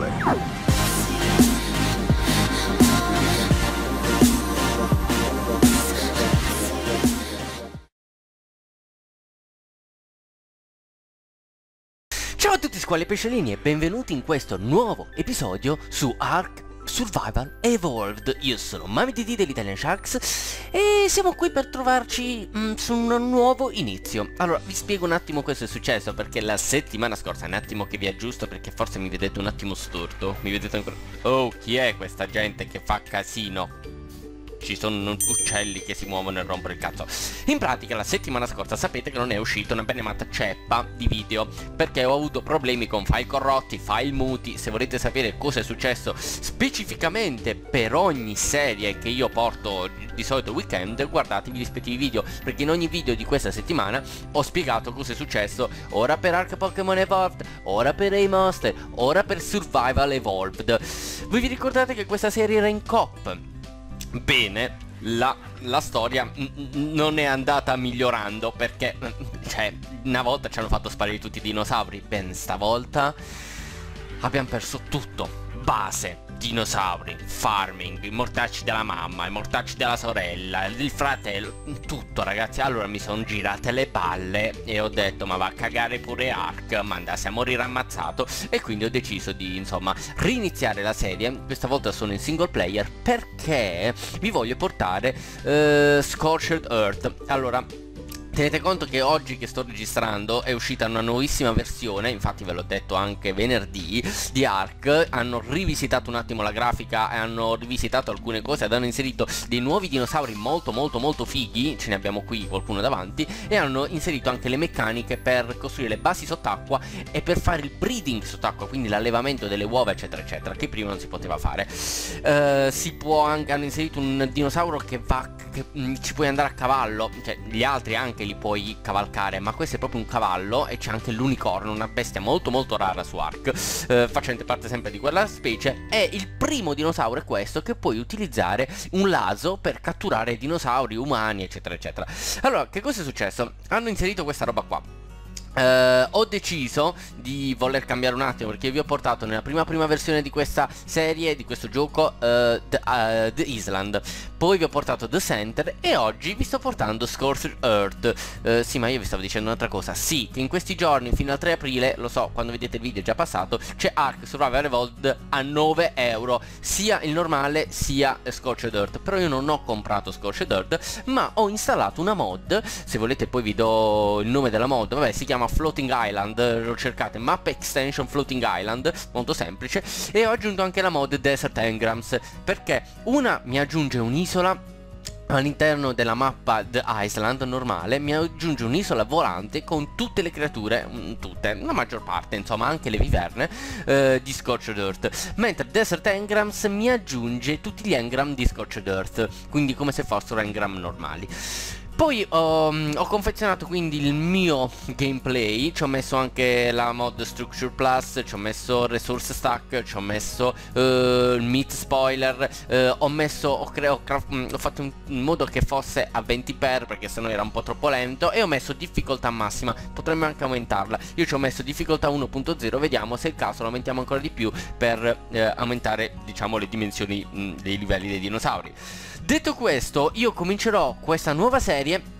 gameplay. Ciao a tutti squali pesciolini e benvenuti in questo nuovo episodio su Ark Survival Evolved. Io sono MamiDD dell'Italian Sharks e siamo qui per trovarci mm, su un nuovo inizio. Allora, vi spiego un attimo cosa è successo perché la settimana scorsa, un attimo che vi aggiusto perché forse mi vedete un attimo storto. Mi vedete ancora... Oh, chi è questa gente che fa casino? Ci sono uccelli che si muovono e rompono il cazzo. In pratica la settimana scorsa sapete che non è uscita una benemata ceppa di video Perché ho avuto problemi con file corrotti, file muti. Se volete sapere cosa è successo specificamente per ogni serie che io porto di solito weekend Guardatevi i rispettivi video Perché in ogni video di questa settimana ho spiegato cosa è successo. Ora per Ark Pokémon Evolved, ora per A-Monster, ora per Survival Evolved. Voi vi ricordate che questa serie era in coop? Bene, la, la storia non è andata migliorando perché, cioè, una volta ci hanno fatto sparire tutti i dinosauri, ben stavolta abbiamo perso tutto, base, dinosauri, farming, i mortacci della mamma, i mortacci della sorella, il fratello, tutto ragazzi. Allora mi sono girate le palle e ho detto ma va a cagare pure Ark, ma andassi a morire ammazzato e quindi ho deciso di insomma riniziare la serie. Questa volta sono in single player perché vi voglio portare uh, Scorched Earth. Allora Tenete conto che oggi che sto registrando è uscita una nuovissima versione, infatti ve l'ho detto anche venerdì, di Ark, hanno rivisitato un attimo la grafica e hanno rivisitato alcune cose ed hanno inserito dei nuovi dinosauri molto molto molto fighi, ce ne abbiamo qui qualcuno davanti, e hanno inserito anche le meccaniche per costruire le basi sott'acqua e per fare il breeding sott'acqua, quindi l'allevamento delle uova eccetera eccetera, che prima non si poteva fare. Uh, si può anche, hanno inserito un dinosauro che va, che mh, ci puoi andare a cavallo, cioè gli altri anche li puoi cavalcare ma questo è proprio un cavallo e c'è anche l'unicorno una bestia molto molto rara su Ark eh, facente parte sempre di quella specie. E il primo dinosauro è questo che puoi utilizzare un laso per catturare dinosauri umani eccetera eccetera. Allora che cosa è successo? Hanno inserito questa roba qua Uh, ho deciso di voler cambiare un attimo perché vi ho portato nella prima prima versione di questa serie, di questo gioco, uh, the, uh, the, Island. Poi vi ho portato The Center e oggi vi sto portando Scorched Earth. Sì ma io vi stavo dicendo un'altra cosa. Sì, che in questi giorni fino al 3 aprile, lo so, quando vedete il video è già passato C'è Ark Survival Evolved a 9 euro. Sia il normale sia Scorched Earth. Però io non ho comprato Scorched Earth Ma ho installato una mod. Se volete poi vi do il nome della mod. Vabbè si chiama Floating Island lo cercate map extension Floating Island molto semplice e ho aggiunto anche la mod Desert Engrams perché una mi aggiunge un'isola all'interno della mappa The Island normale mi aggiunge un'isola volante con tutte le creature, tutte, la maggior parte, insomma anche le viverne eh, di Scorched Earth, mentre Desert Engrams mi aggiunge tutti gli engram di Scorched Earth, quindi come se fossero engram normali. Poi um, ho confezionato quindi il mio gameplay, ci ho messo anche la mod Structure Plus, ci ho messo Resource Stack, ci ho messo uh, Meat Spoiler, uh, ho messo, ho, ho, ho, fatto in modo che fosse a 20 per perché sennò era un po' troppo lento e ho messo difficoltà massima, potremmo anche aumentarla, io ci ho messo difficoltà 1.0, vediamo se è il caso lo aumentiamo ancora di più per uh, aumentare diciamo le dimensioni mh, dei livelli dei dinosauri. Detto questo, io comincerò questa nuova serie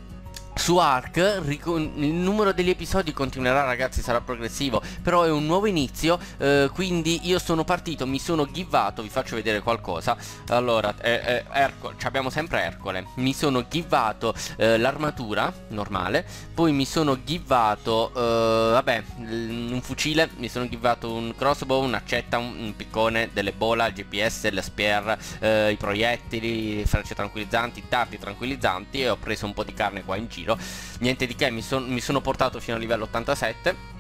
su Ark il numero degli episodi continuerà ragazzi sarà progressivo però è un nuovo inizio eh, quindi io sono partito mi sono givato vi faccio vedere qualcosa. Allora eh, eh, abbiamo sempre Ercole. Mi sono givato eh, l'armatura normale poi mi sono givato eh, vabbè un fucile mi sono givato un crossbow un'accetta un, un piccone delle bola il gps la spear eh, i proiettili le frecce tranquilizzanti dardi tranquillizzanti e ho preso un po' di carne qua in giro giro. Niente di che mi, son, mi sono portato fino a livello 87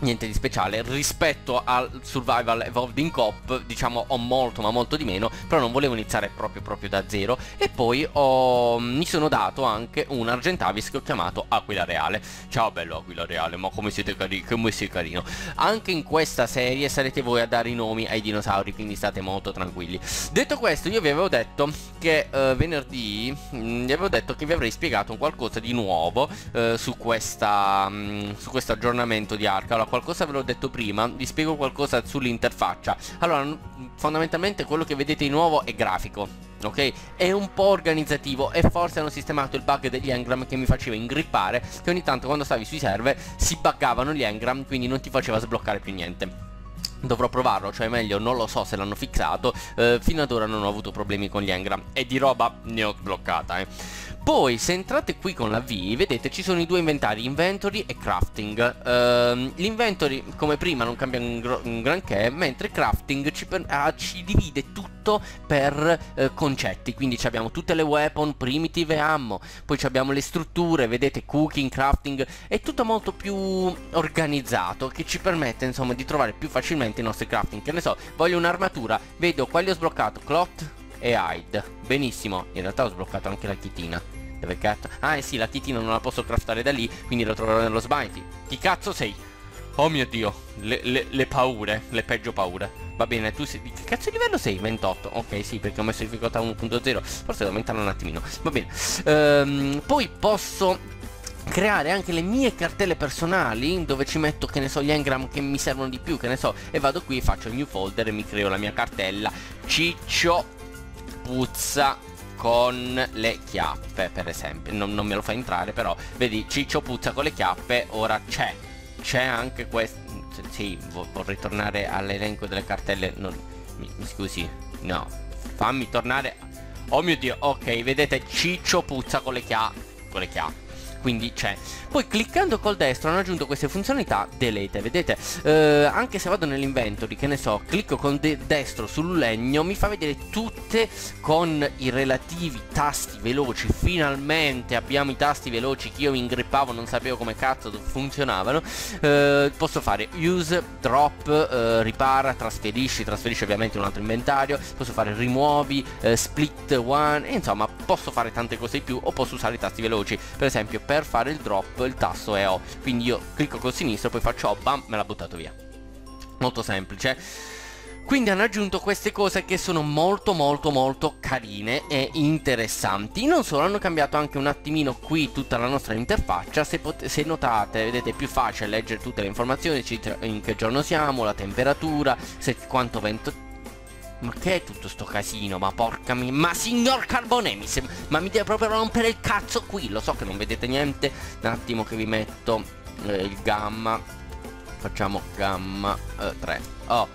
niente di speciale. Rispetto al survival evolved in cop diciamo ho molto ma molto di meno però non volevo iniziare proprio proprio da zero. E poi ho, mi sono dato anche un argentavis che ho chiamato Aquila Reale. Ciao bello Aquila Reale ma come siete carini come sei carino. Anche in questa serie sarete voi a dare i nomi ai dinosauri quindi state molto tranquilli. Detto questo io vi avevo detto che uh, venerdì mh, mm, vi avevo detto che vi avrei spiegato qualcosa di nuovo uh, su questa mh, su questo aggiornamento di Arca qualcosa ve l'ho detto prima, vi spiego qualcosa sull'interfaccia. Allora, fondamentalmente quello che vedete di nuovo è grafico. Ok? È un po' organizzativo e forse hanno sistemato il bug degli engram che mi faceva ingrippare che ogni tanto quando stavi sui server si buggavano gli engram quindi non ti faceva sbloccare più niente dovrò provarlo, cioè meglio non lo so se l'hanno fissato, eh, fino ad ora non ho avuto problemi con gli engram e di roba ne ho sbloccata, eh. Poi se entrate qui con la V vedete ci sono i due inventari, inventory e crafting. Uh, l'inventory come prima non cambia un, un granché, mentre crafting ci, ah, ci divide tutto per uh, concetti. Quindi abbiamo tutte le weapon, primitive e ammo, poi abbiamo le strutture, vedete cooking, crafting, è tutto molto più organizzato che ci permette insomma di trovare più facilmente i nostri crafting. Che ne so, voglio un'armatura, vedo quali ho sbloccato, cloth e hide. Benissimo, in realtà ho sbloccato anche la chitina. Dove? Ah, eh sì, la titina non la posso craftare da lì, quindi la troverò nello sbaiti. Chi cazzo sei? Oh mio dio, le, le, le, paure, le peggio paure. Va bene, tu sei... Che cazzo di livello sei? 28. Ok, sì, perché ho messo difficoltà 1.0. Forse devo aumentarlo un attimino. Va bene. Ehm, poi posso creare anche le mie cartelle personali dove ci metto che ne so gli engram che mi servono di più che ne so e vado qui faccio il new folder e mi creo la mia cartella ciccio puzza con le chiappe per esempio. Non, non, me lo fa entrare però vedi Ciccio puzza con le chiappe ora c'è c'è anche questo sì vorrei tornare all'elenco delle cartelle non, mi, mi scusi no. Fammi tornare oh mio dio ok vedete Ciccio puzza con le chiappe con le chiappe quindi c'è. Poi cliccando col destro hanno aggiunto queste funzionalità delete vedete? Eh, anche se vado nell'inventory che ne so clicco con de destro sul legno mi fa vedere tutte con i relativi tasti veloci. Finalmente abbiamo i tasti veloci che io mi ingrippavo non sapevo come cazzo funzionavano. Eh, posso fare use drop eh, ripara trasferisci trasferisci ovviamente un altro inventario. Posso fare rimuovi eh, split one insomma posso fare tante cose in più o posso usare i tasti veloci. Per esempio per fare il drop il tasto è O. Quindi io clicco col sinistro poi faccio O bam me l'ha buttato via. Molto semplice. Quindi hanno aggiunto queste cose che sono molto molto molto carine e interessanti. Non solo, hanno cambiato anche un attimino qui tutta la nostra interfaccia. Se, se notate, vedete, è più facile leggere tutte le informazioni In che giorno siamo, la temperatura, se quanto vento ma che è tutto sto casino? Ma porca mia Ma signor Carbonemis Ma mi deve proprio rompere il cazzo qui. Lo so che non vedete niente. Un attimo che vi metto eh, il gamma. Facciamo gamma eh, 3 Oh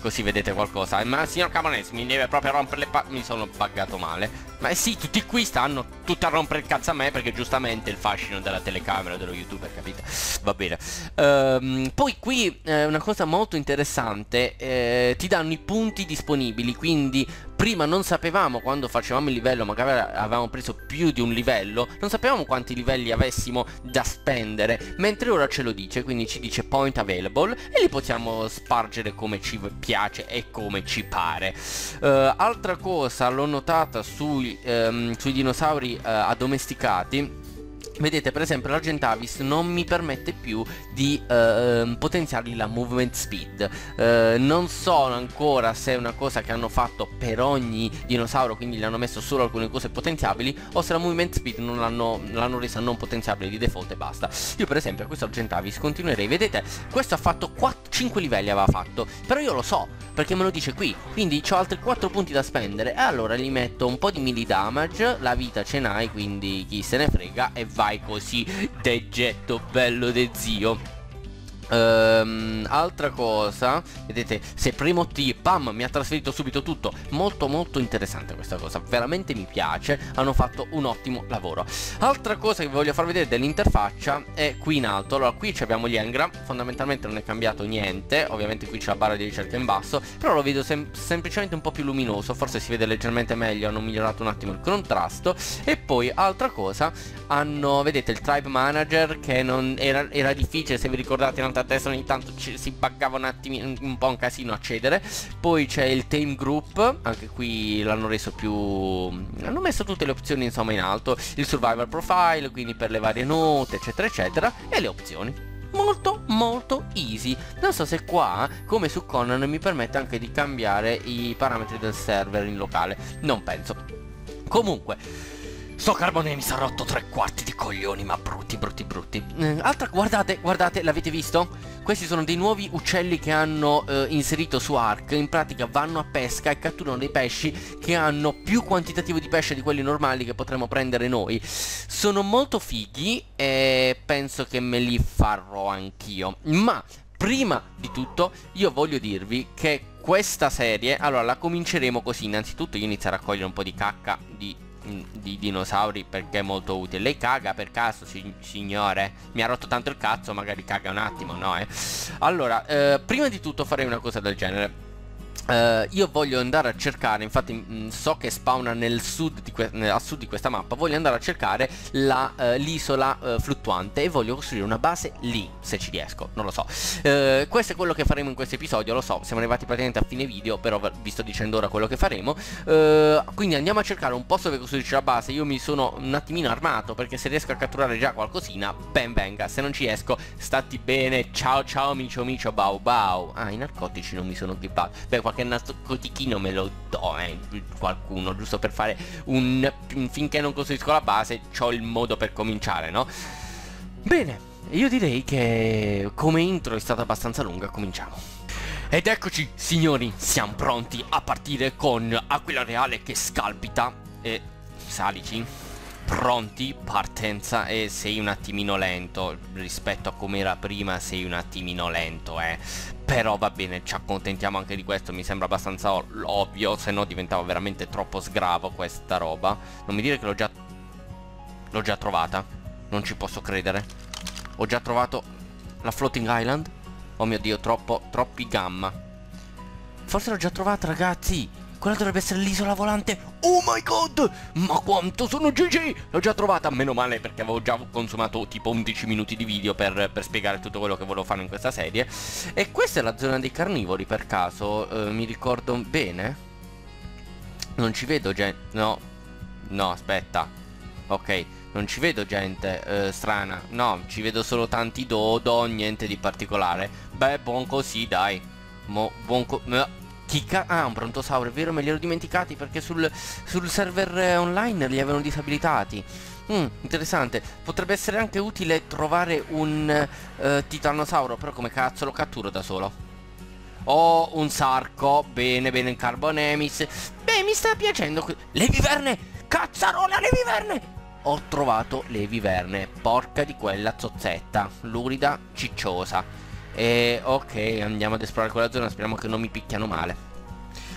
Così vedete qualcosa. Ma signor Carbonemis mi deve proprio rompere le pa Mi sono buggato male ma sì, tutti qui stanno tutti a rompere il cazzo a me perché giustamente il fascino della telecamera, dello youtuber, capite? Va bene. Um, poi qui eh, una cosa molto interessante, eh, ti danno i punti disponibili, quindi prima non sapevamo quando facevamo il livello, magari avevamo preso più di un livello, non sapevamo quanti livelli avessimo da spendere, mentre ora ce lo dice, quindi ci dice point available e li possiamo spargere come ci piace e come ci pare. Uh, altra cosa l'ho notata sui ehm, sui dinosauri eh, addomesticati Vedete per esempio l'Argentavis non mi permette più di eh, potenziargli la movement speed. Eh, Non so ancora se è una cosa che hanno fatto per ogni dinosauro Quindi gli hanno messo solo alcune cose potenziabili O se la movement speed l'hanno resa non potenziabile di default e basta. Io per esempio a questo Argentavis continuerei. Vedete questo ha fatto 4, 5 livelli aveva fatto Però io lo so perché me lo dice qui. Quindi ho altri 4 punti da spendere E allora gli metto un po' di melee damage La vita ce n'hai quindi chi se ne frega E va vai così degetto bello de zio Um, altra cosa, vedete, se primo T, pam, mi ha trasferito subito tutto. Molto molto interessante questa cosa, veramente mi piace, hanno fatto un ottimo lavoro. Altra cosa che vi voglio far vedere dell'interfaccia è qui in alto. Allora, qui abbiamo gli engram, fondamentalmente non è cambiato niente, ovviamente qui c'è la barra di ricerca in basso, però lo vedo sem semplicemente un po' più luminoso, forse si vede leggermente meglio, hanno migliorato un attimo il contrasto. E poi, altra cosa, hanno, vedete, il Tribe Manager che non era, era difficile, se vi ricordate in alta destra ogni tanto si buggava un attimo un po' un casino accedere poi c'è il Tame Group anche qui l'hanno reso più hanno messo tutte le opzioni insomma in alto. Il Survivor Profile quindi per le varie note eccetera eccetera e le opzioni. Molto molto easy. Non so se qua come su Conan mi permette anche di cambiare i parametri del server in locale. Non penso. Comunque Sto carbone mi sa rotto tre quarti di coglioni, ma brutti, brutti, brutti. Eh, altra, guardate, guardate, l'avete visto? Questi sono dei nuovi uccelli che hanno eh, inserito su Ark. In pratica vanno a pesca e catturano dei pesci che hanno più quantitativo di pesce di quelli normali che potremmo prendere noi. Sono molto fighi e penso che me li farò anch'io. Ma prima di tutto io voglio dirvi che questa serie, allora la cominceremo così, innanzitutto io inizio a raccogliere un po' di cacca di di dinosauri perché è molto utile. Lei caga per caso, si signore? Mi ha rotto tanto il cazzo, magari caga un attimo, no eh? Allora, eh, prima di tutto farei una cosa del genere. Uh, io voglio andare a cercare, infatti mh, mm, so che spawna nel sud a sud di questa mappa, voglio andare a cercare uh, l'isola uh, fluttuante e voglio costruire una base lì, se ci riesco, non lo so. questo è quello che faremo in questo episodio, lo so, siamo arrivati praticamente a fine video, però vi sto dicendo ora quello che faremo. quindi andiamo a cercare un posto dove costruirci la base, io mi sono un attimino armato, perché se riesco a catturare già qualcosina, ben venga, se non ci riesco, stati bene, ciao ciao micio micio, bau bau. Ah, i narcotici non mi sono grippato. Beh, qualche nascotichino me lo do, eh, qualcuno, giusto per fare un... finché non costruisco la base, ho il modo per cominciare, no? Bene, io direi che come intro è stata abbastanza lunga, cominciamo. Ed eccoci, signori, siamo pronti a partire con Aquila Reale che scalpita e salici pronti, partenza e sei un attimino lento rispetto a come era prima sei un attimino lento eh però va bene ci accontentiamo anche di questo mi sembra abbastanza ovvio se no diventava veramente troppo sgravo questa roba. Non mi dire che l'ho già l'ho già trovata non ci posso credere. Ho già trovato la floating island? Oh mio dio troppo troppi gamma. Forse l'ho già trovata ragazzi quella dovrebbe essere l'isola volante. Oh my god! Ma quanto sono GG! L'ho già trovata, meno male perché avevo già consumato tipo 11 minuti di video per, per, spiegare tutto quello che volevo fare in questa serie. E questa è la zona dei carnivori per caso, eh, mi ricordo bene? Non ci vedo gente... No, no, aspetta. Ok, non ci vedo gente eh, strana. No, ci vedo solo tanti dodo, niente di particolare. Beh, buon così, dai. Mo, buon così... Chicca? Ah, un brontosauro, è vero, me li ero dimenticati perché sul, sul server eh, online li avevano disabilitati. Mm, interessante. Potrebbe essere anche utile trovare un uh, titanosauro, però come cazzo lo catturo da solo? Oh, un sarco. Bene, bene, in Carbonemis. Beh, mi sta piacendo. Le viverne! Cazzarola, le viverne! Ho trovato le viverne. Porca di quella zozzetta. Lurida, cicciosa. E ok, andiamo ad esplorare quella zona, speriamo che non mi picchiano male.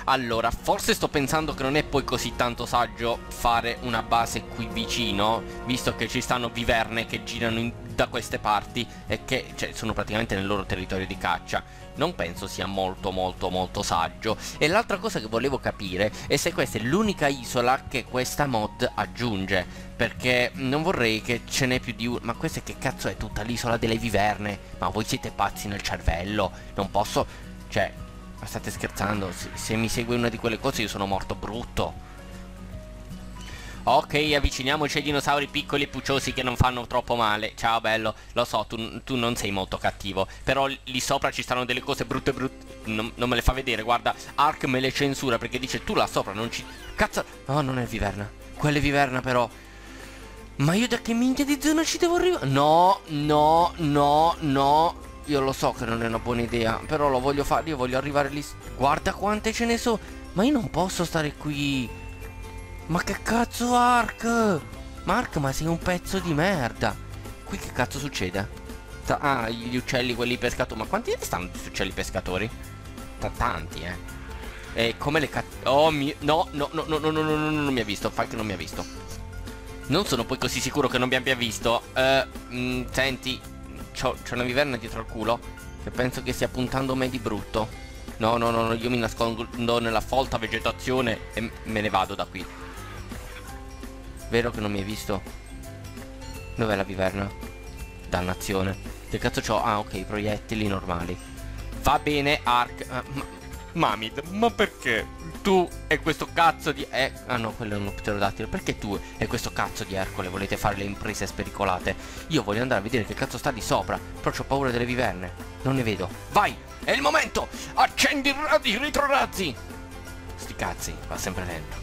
Allora, forse sto pensando che non è poi così tanto saggio fare una base qui vicino, visto che ci stanno viverne che girano in, da queste parti e che cioè, sono praticamente nel loro territorio di caccia. Non penso sia molto molto molto saggio. E l'altra cosa che volevo capire è se questa è l'unica isola che questa mod aggiunge. Perché non vorrei che ce n'è più di una. Ma questa che cazzo è tutta l'isola delle viverne? Ma voi siete pazzi nel cervello? Non posso... Cioè, ma state scherzando? Se, se mi segue una di quelle cose io sono morto brutto. Ok, avviciniamoci ai dinosauri piccoli e pucciosi che non fanno troppo male. Ciao bello, lo so, tu, tu non sei molto cattivo. Però lì sopra ci stanno delle cose brutte brutte. Non, non, me le fa vedere, guarda, Ark me le censura perché dice tu là sopra non ci... Cazzo... No, non è viverna. Quella è viverna però. Ma io da che minchia di zona ci devo arrivare? No, no, no, no. Io lo so che non è una buona idea, però lo voglio fare, io voglio arrivare lì. Guarda quante ce ne sono. Ma io non posso stare qui. Ma che cazzo Ark? Mark, ma sei un pezzo di merda. Qui che cazzo succede? Ah, gli uccelli, quelli pescatori. Ma quanti ne stanno questi uccelli pescatori? T tanti, eh. E come le cazzo... Oh mio... No, no, no, no, no, no, no, no, non mi ha visto. Che non mi ha visto. Non sono poi così sicuro che non mi abbia visto. Uh, mh, senti, C'ho, una viverna dietro al culo Che penso che stia puntando me di brutto No, no, no, io mi nascondo nella folta vegetazione E me ne vado da qui Vero che non mi hai visto? Dov'è la viverna? Dannazione Che cazzo c'ho? Ah, ok, proiettili normali Va bene, Ark ah, ma, Mamid, ma perché? tu e questo cazzo di... Eh, ah no, quello è uno pterodattilo. Perché tu e questo cazzo di Ercole volete fare le imprese spericolate? Io voglio andare a vedere che cazzo sta di sopra. Però ho paura delle viverne. Non ne vedo. Vai! È il momento! Accendi i razzi, retrorazzi! Sti cazzi, va sempre lento.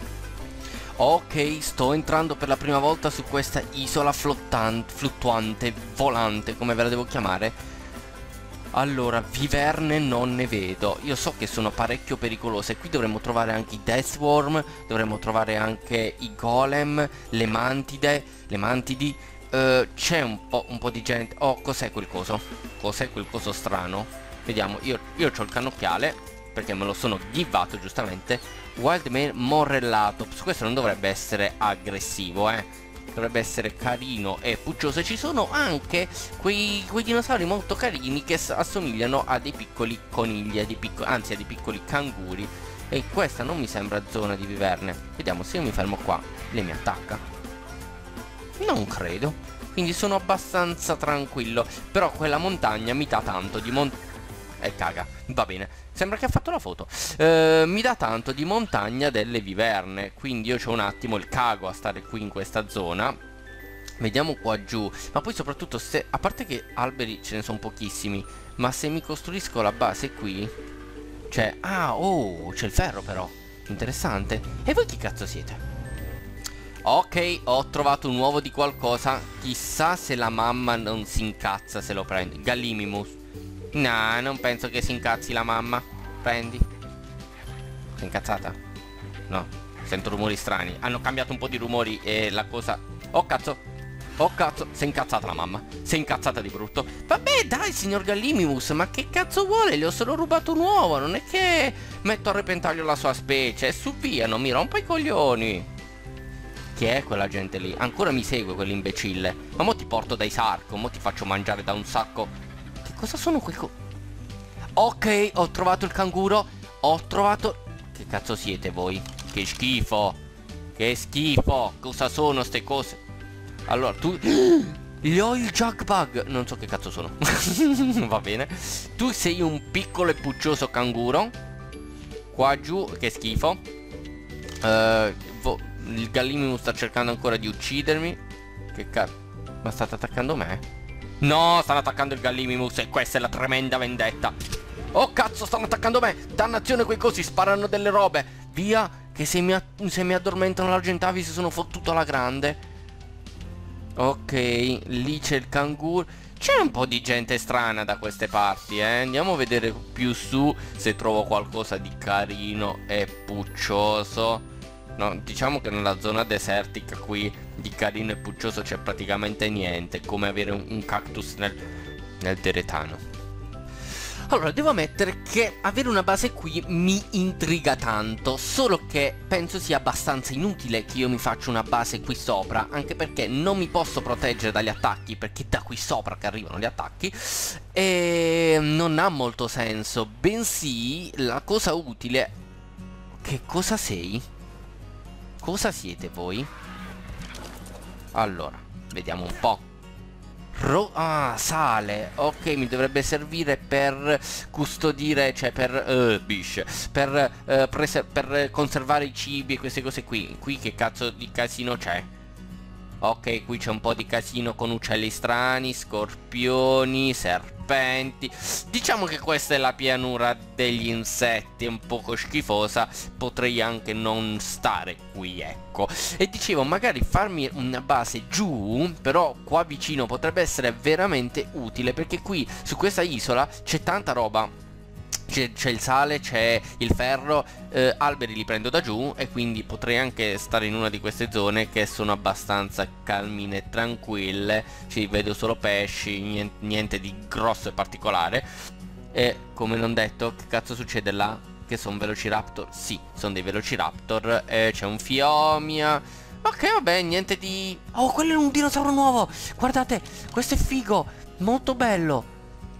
Ok, sto entrando per la prima volta su questa isola flottante, fluttuante, volante, come ve la devo chiamare. Allora, viverne non ne vedo. Io so che sono parecchio pericolose. Qui dovremmo trovare anche i Deathworm, dovremmo trovare anche i Golem, le Mantide, le Mantidi. Uh, C'è un po', un po' di gente... Oh, cos'è quel coso? Cos'è quel coso strano? Vediamo, io, io ho il cannocchiale, perché me lo sono givato giustamente. Wildman Morrellatops. Questo non dovrebbe essere aggressivo, eh dovrebbe essere carino e puccioso. E ci sono anche quei, quei dinosauri molto carini che assomigliano a dei piccoli conigli, a dei picco anzi a dei piccoli canguri. E questa non mi sembra zona di viverne. Vediamo se io mi fermo qua. Lei mi attacca. Non credo. Quindi sono abbastanza tranquillo. Però quella montagna mi dà tanto di montagna e caga, va bene. Sembra che ha fatto la foto. Eh, mi dà tanto di montagna delle viverne, quindi io ho un attimo il cago a stare qui in questa zona. Vediamo qua giù, ma poi soprattutto se, a parte che alberi ce ne sono pochissimi, ma se mi costruisco la base qui, cioè, ah, oh, c'è il ferro però, interessante. E voi chi cazzo siete? Ok, ho trovato un uovo di qualcosa, chissà se la mamma non si incazza se lo prende. Gallimimus. No, non penso che si incazzi la mamma. Prendi. Sei incazzata? No, sento rumori strani. Hanno cambiato un po' di rumori e la cosa... Oh cazzo! Oh cazzo, si è incazzata la mamma. Si è incazzata di brutto. Vabbè, dai, signor Gallimimus, ma che cazzo vuole? Le ho solo rubato un uovo. Non è che metto a repentaglio la sua specie. Su via, non mi rompa i coglioni. Chi è quella gente lì? Ancora mi segue quell'imbecille. Ma mo ti porto dai sarco, mo ti faccio mangiare da un sacco Cosa sono quei co... Ok, ho trovato il canguro. Ho trovato... Che cazzo siete voi? Che schifo. Che schifo. Cosa sono ste cose? Allora, tu... Gli ho il Jackbug. Non so che cazzo sono. Va bene. Tu sei un piccolo e puccioso canguro. Qua giù, che schifo. Uh, il gallino sta cercando ancora di uccidermi. Che cazzo. Ma state attaccando me? No, stanno attaccando il Gallimimus e questa è la tremenda vendetta. Oh cazzo, stanno attaccando me. Dannazione quei cosi, sparano delle robe. Via, che se mi, se mi addormentano l'argentavi si sono fottuto alla grande. Ok, lì c'è il canguro. C'è un po' di gente strana da queste parti, eh. Andiamo a vedere più su se trovo qualcosa di carino e puccioso. No, diciamo che nella zona desertica qui di carino e puccioso c'è praticamente niente, come avere un, un cactus nel, nel deretano. Allora, devo ammettere che avere una base qui mi intriga tanto, solo che penso sia abbastanza inutile che io mi faccia una base qui sopra, anche perché non mi posso proteggere dagli attacchi, perché è da qui sopra che arrivano gli attacchi, e non ha molto senso, bensì la cosa utile... Che cosa sei? Cosa siete voi? Allora, vediamo un po'. Ro ah, sale. Ok, mi dovrebbe servire per custodire, cioè per... Uh, bish, per, uh, per conservare i cibi e queste cose qui. Qui che cazzo di casino c'è? Ok, qui c'è un po' di casino con uccelli strani, scorpioni, serpenti. Diciamo che questa è la pianura degli insetti, un poco schifosa. Potrei anche non stare qui, ecco. E dicevo, magari farmi una base giù, però qua vicino potrebbe essere veramente utile, perché qui su questa isola c'è tanta roba c'è il sale, c'è il ferro, eh, alberi li prendo da giù e quindi potrei anche stare in una di queste zone che sono abbastanza calmine e tranquille, ci vedo solo pesci, niente, niente di grosso e particolare. E come non detto, che cazzo succede là? Che sono velociraptor? Sì, sono dei velociraptor, e c'è un fiomia... Ok, vabbè, niente di... Oh, quello è un dinosauro nuovo! Guardate, questo è figo! Molto bello!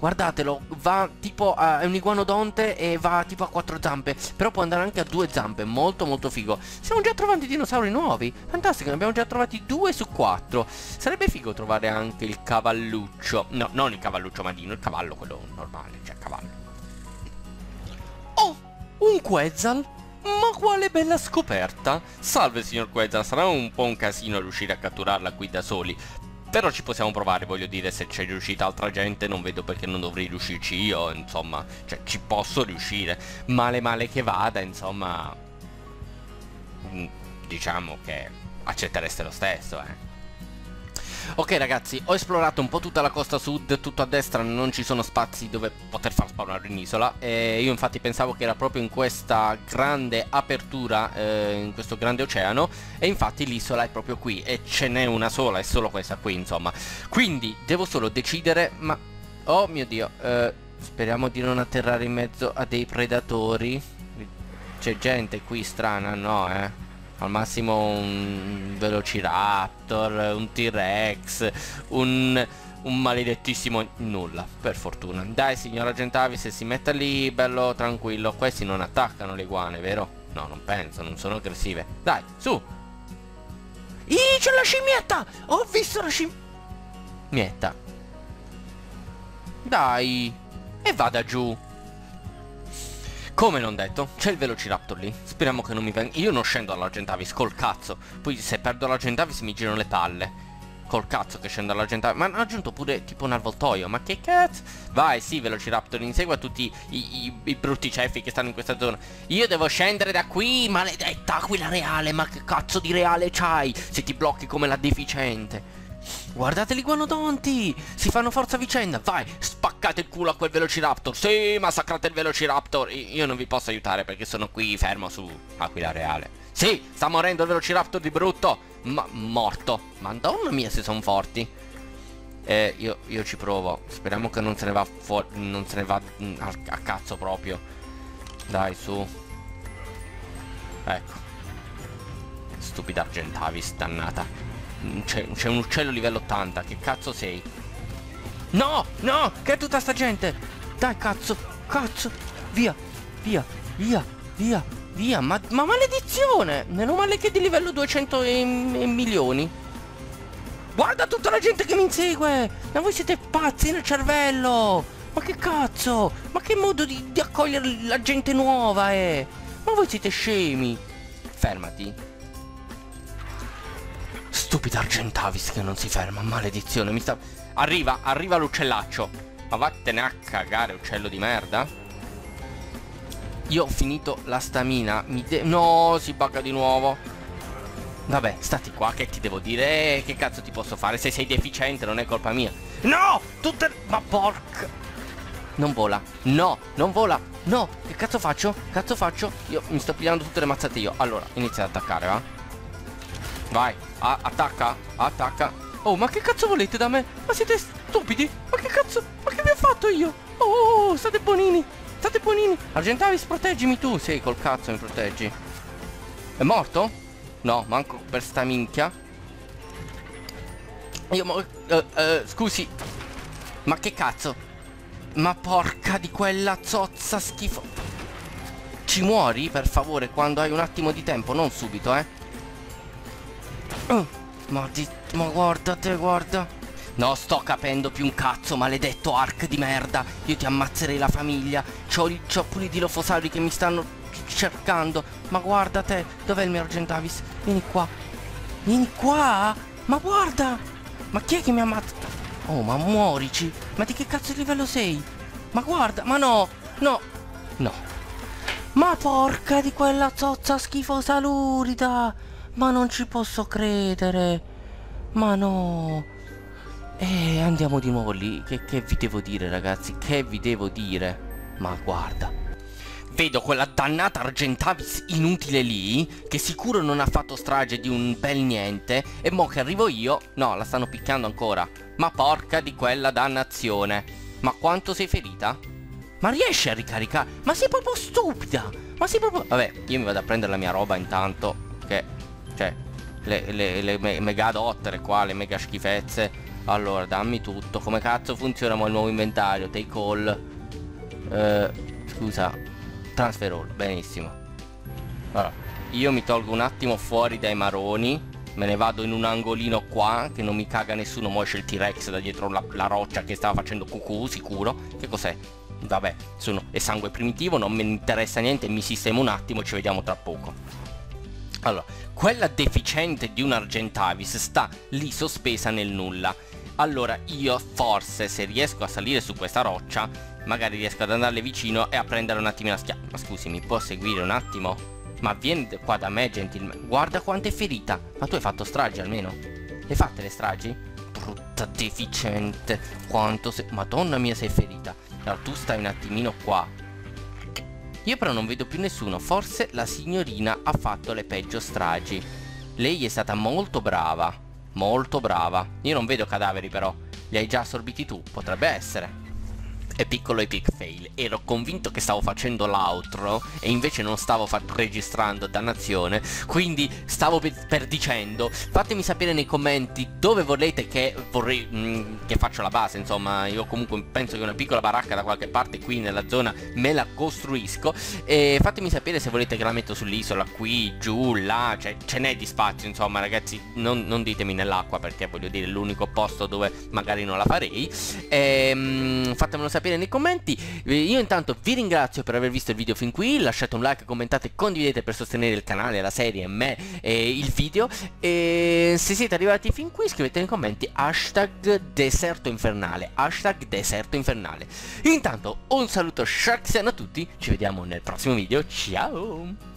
Guardatelo, va tipo a... è un iguanodonte e va tipo a quattro zampe Però può andare anche a due zampe, molto molto figo. Stiamo già trovando i dinosauri nuovi? Fantastico, ne abbiamo già trovati due su quattro. Sarebbe figo trovare anche il cavalluccio. No, non il cavalluccio madino, il cavallo quello normale, cioè cavallo. Oh, un Quetzal? Ma quale bella scoperta! Salve signor Quetzal, sarà un po' un casino riuscire a catturarla qui da soli, però ci possiamo provare, voglio dire, se c'è riuscita altra gente non vedo perché non dovrei riuscirci io, insomma, cioè ci posso riuscire. Male male che vada, insomma... Mm, diciamo che accettereste lo stesso, eh. Ok ragazzi, ho esplorato un po' tutta la costa sud, tutto a destra non ci sono spazi dove poter far spawnare un'isola e io infatti pensavo che era proprio in questa grande apertura, eh, in questo grande oceano e infatti l'isola è proprio qui e ce n'è una sola, è solo questa qui insomma. Quindi devo solo decidere, ma... Oh mio dio, eh, speriamo di non atterrare in mezzo a dei predatori. C'è gente qui strana, no eh? Al massimo un Velociraptor, un T-Rex, un, un maledettissimo nulla, per fortuna. Dai signora Gentavi, se si mette lì bello tranquillo, questi non attaccano le iguane, vero? No, non penso, non sono aggressive. Dai, su! Ih, c'è la scimmietta! Ho visto la scimmietta. Dai, e vada giù. Come non detto, c'è il Velociraptor lì. Speriamo che non mi venga... Io non scendo all'Argentavis, col cazzo. Poi se perdo l'Argentavis mi girano le palle. Col cazzo che scendo all'Argentavis. Ma hanno aggiunto pure tipo un avvoltoio. Ma che cazzo? Vai, sì, Velociraptor, insegua tutti i, i, i brutti ceffi che stanno in questa zona. Io devo scendere da qui, maledetta aquila reale. Ma che cazzo di reale c'hai? Se ti blocchi come la deficiente. Guardate gli guanodonti! Si fanno forza vicenda! Vai! Spaccate il culo a quel Velociraptor! Sì! Massacrate il Velociraptor! Io non vi posso aiutare perché sono qui fermo su Aquila Reale. Sì! Sta morendo il Velociraptor di brutto! Ma morto! Madonna mia se sono forti! Eh, io, io, ci provo. Speriamo che non se ne va fuori. Non se ne va mm, a, a cazzo proprio. Dai, su. Ecco. Stupida Argentavis, dannata. C'è un uccello livello 80, che cazzo sei? No, no, che è tutta sta gente? Dai, cazzo, cazzo, via, via, via, via, via, ma, ma maledizione! Meno male che è di livello 200 e, e milioni. Guarda tutta la gente che mi insegue! Ma voi siete pazzi nel cervello! Ma che cazzo? Ma che modo di, di accogliere la gente nuova è? Ma voi siete scemi! Fermati. Stupida Argentavis che non si ferma, maledizione, mi sta... Arriva, arriva l'uccellaccio. Ma vattene a cagare, uccello di merda. Io ho finito la stamina, mi de... No, si bugga di nuovo. Vabbè, stati qua, che ti devo dire? Eh, che cazzo ti posso fare? Se sei deficiente non è colpa mia. No! Tutte... Ma porca... Non vola. No, non vola. No, che cazzo faccio? Cazzo faccio? Io mi sto pigliando tutte le mazzate io. Allora, inizia ad attaccare, va? Vai, ah, attacca, attacca. Oh, ma che cazzo volete da me? Ma siete stupidi? Ma che cazzo? Ma che vi ho fatto io? Oh, oh, oh state buonini. State buonini. Argentavis, proteggimi tu. Sì, col cazzo mi proteggi. È morto? No, manco per sta minchia. Io mo... Uh, uh, scusi. Ma che cazzo? Ma porca di quella zozza schifo. Ci muori, per favore, quando hai un attimo di tempo, non subito, eh. Oh, ma, di, ma guarda te, guarda. Non sto capendo più un cazzo, maledetto arc di merda. Io ti ammazzerei la famiglia. C'ho, c'ho pure i dilofosauri che mi stanno cercando. Ma guarda te, dov'è il mio Argentavis? Vieni qua. Vieni qua? Ma guarda! Ma chi è che mi ammazza? Oh, ma muorici! Ma di che cazzo di livello sei? Ma guarda, ma no! No! No! Ma porca di quella zozza schifosa lurida! Ma non ci posso credere. Ma no. E andiamo di nuovo lì. Che, che vi devo dire, ragazzi? Che vi devo dire? Ma guarda. Vedo quella dannata Argentavis inutile lì, che sicuro non ha fatto strage di un bel niente, e mo che arrivo io... No, la stanno picchiando ancora. Ma porca di quella dannazione. Ma quanto sei ferita? Ma riesci a ricaricare? Ma sei proprio stupida! Ma sei proprio... Vabbè, io mi vado a prendere la mia roba intanto, cioè, le, le, le me mega dottere qua, le mega schifezze. Allora, dammi tutto. Come cazzo funziona il nuovo inventario? Take all. Eh, scusa. Transfer all. Benissimo. Allora, io mi tolgo un attimo fuori dai maroni. Me ne vado in un angolino qua, che non mi caga nessuno. Mo esce il T-Rex da dietro la, la roccia che stava facendo cucù, sicuro. Che cos'è? Vabbè, sono, è sangue primitivo, non mi interessa niente, mi sistemo un attimo, ci vediamo tra poco. Allora, quella deficiente di un Argentavis sta lì sospesa nel nulla. Allora io forse se riesco a salire su questa roccia magari riesco ad andarle vicino e a prendere un attimo la schiava. Ma scusi, mi può seguire un attimo? Ma vieni qua da me, gentilmente. Guarda quanto è ferita. Ma tu hai fatto stragi almeno? Hai fatte le stragi? Brutta deficiente. Quanto sei... Madonna mia sei ferita. Allora tu stai un attimino qua. Io però non vedo più nessuno. Forse la signorina ha fatto le peggio stragi. Lei è stata molto brava. Molto brava. Io non vedo cadaveri però. Li hai già assorbiti tu? Potrebbe essere e piccolo epic fail. Ero convinto che stavo facendo l'outro e invece non stavo registrando, dannazione. Quindi stavo per, per, dicendo, fatemi sapere nei commenti dove volete che vorrei mh, mm, che faccio la base. Insomma, io comunque penso che una piccola baracca da qualche parte qui nella zona me la costruisco. E fatemi sapere se volete che la metto sull'isola, qui, giù, là, cioè ce n'è di spazio. Insomma, ragazzi, non, non ditemi nell'acqua perché voglio dire è l'unico posto dove magari non la farei. E, mh, fatemelo sapere sapere nei commenti. Eh, io intanto vi ringrazio per aver visto il video fin qui, lasciate un like, commentate, condividete per sostenere il canale, la serie, me e il video. E se siete arrivati fin qui scrivete nei commenti hashtag deserto infernale, hashtag deserto infernale. Intanto un saluto Sharksian a tutti, ci vediamo nel prossimo video, ciao!